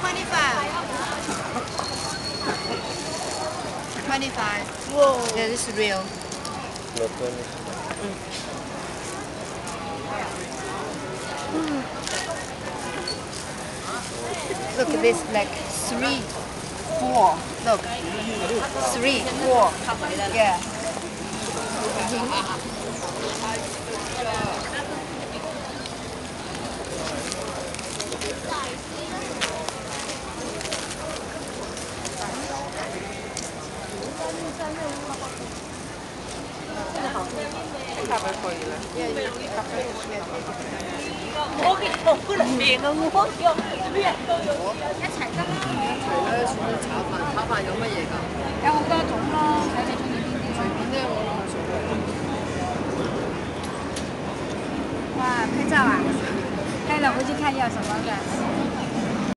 Twenty-five. Twenty-five. Whoa. Yeah, real. Mm. Look at this, like three. Look, three, four. Yeah. 有乜嘢噶？有好多種咯，睇你中意邊啲。隨便啫，我冇所。哇，拍照啊！拍了回去看要什么的。